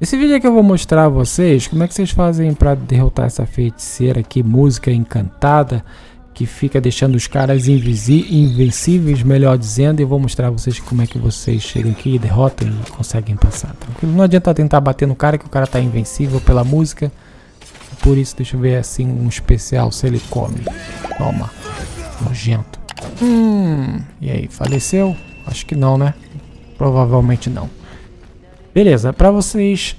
Esse vídeo aqui eu vou mostrar a vocês como é que vocês fazem para derrotar essa feiticeira aqui, música encantada, que fica deixando os caras invencíveis, melhor dizendo, e vou mostrar a vocês como é que vocês chegam aqui, derrotam e conseguem passar, tranquilo? Não adianta tentar bater no cara que o cara tá invencível pela música, por isso deixa eu ver assim um especial se ele come. Toma, nojento. Hum, e aí, faleceu? Acho que não, né? Provavelmente não. Beleza, pra vocês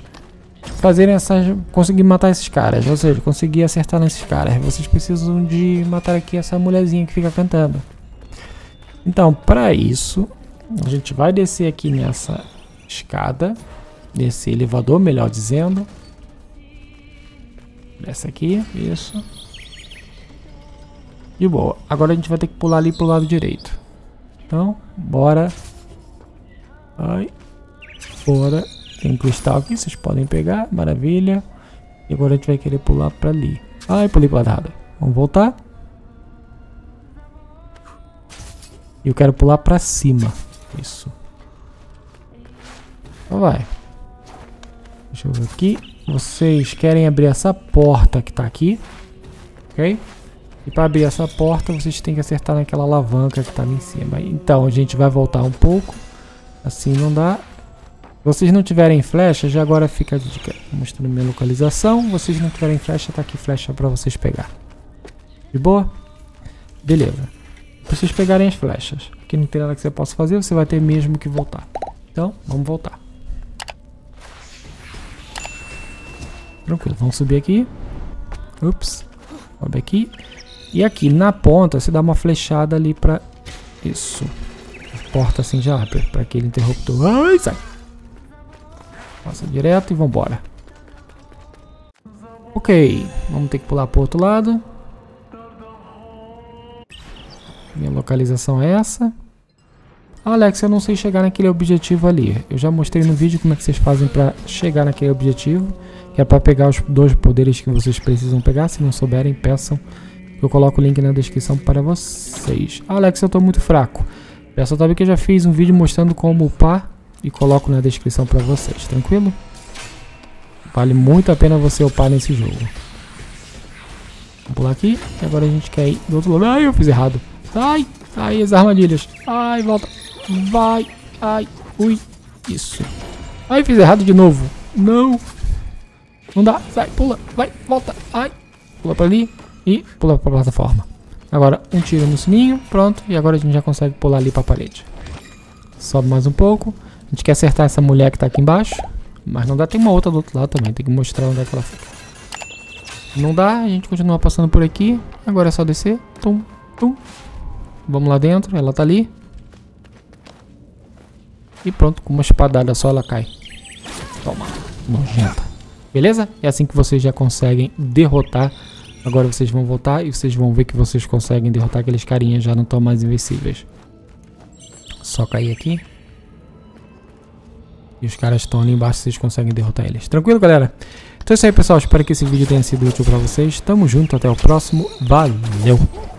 fazerem essas... Conseguir matar esses caras, ou seja, conseguir acertar nesses caras, vocês precisam de matar aqui essa mulherzinha que fica cantando. Então, para isso, a gente vai descer aqui nessa escada, nesse elevador, melhor dizendo. Desce aqui, isso. De boa. Agora a gente vai ter que pular ali pro lado direito. Então, bora. Ai. Bora. Tem cristal aqui, vocês podem pegar. Maravilha. E agora a gente vai querer pular pra ali. Ai, pulei lado errado. Vamos voltar. E eu quero pular pra cima. Isso. Então vai. Deixa eu ver aqui. Vocês querem abrir essa porta que tá aqui. Ok? E para abrir essa porta, vocês têm que acertar naquela alavanca que está ali em cima. Então, a gente vai voltar um pouco. Assim não dá. Vocês não tiverem flecha, já agora fica dica. Mostrando minha localização. Vocês não tiverem flecha, tá aqui flecha para vocês pegar. De boa? Beleza. Pra vocês pegarem as flechas. Aqui não tem nada que você possa fazer, você vai ter mesmo que voltar. Então, vamos voltar. Tranquilo, vamos subir aqui. Ups. Sobe aqui. E aqui na ponta você dá uma flechada ali pra... Isso. Porta assim já para aquele interruptor. Ai, sai. Passa direto e vambora. Ok. Vamos ter que pular pro outro lado. Minha localização é essa. Alex, eu não sei chegar naquele objetivo ali. Eu já mostrei no vídeo como é que vocês fazem para chegar naquele objetivo. Que é para pegar os dois poderes que vocês precisam pegar. Se não souberem, peçam. Eu coloco o link na descrição para vocês. Alex, eu tô muito fraco. Peço também que eu já fiz um vídeo mostrando como upar e coloco na descrição para vocês, tranquilo? Vale muito a pena você upar nesse jogo. Vamos pular aqui. E agora a gente quer ir do outro lado. Ai, eu fiz errado. Ai, ai, as armadilhas. Ai, volta. Vai. Ai, ui. Isso. Ai, fiz errado de novo. Não. Não dá. Sai, pula. Vai, volta. Ai. Pula pra ali e pula para a plataforma. Agora um tiro no sininho, pronto, e agora a gente já consegue pular ali para a parede. Sobe mais um pouco. A gente quer acertar essa mulher que está aqui embaixo, mas não dá, tem uma outra do outro lado também, tem que mostrar onde é que ela fica. Não dá, a gente continua passando por aqui. Agora é só descer. Tum, tum. Vamos lá dentro, ela tá ali. E pronto, com uma espadada só ela cai. Toma, nojenta. Beleza? É assim que vocês já conseguem derrotar Agora vocês vão voltar e vocês vão ver que vocês conseguem derrotar aqueles carinhas, já não estão mais invencíveis. Só cair aqui. E os caras estão ali embaixo, vocês conseguem derrotar eles. Tranquilo, galera? Então é isso aí, pessoal. Espero que esse vídeo tenha sido útil para vocês. Tamo junto, até o próximo. Valeu!